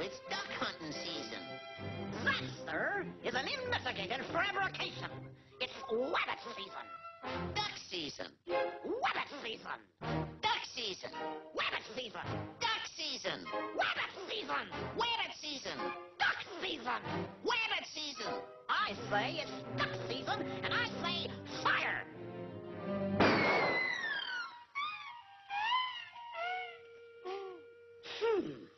it's duck hunting season. That, sir, is an investigated fabrication. It's wabbit season. Duck season. Wabbit season. Duck season. Wabbit season. Duck season. Wabbit season. Wabbit season. Duck season. Wabbit season. I say it's duck season, and I say fire. Hmm.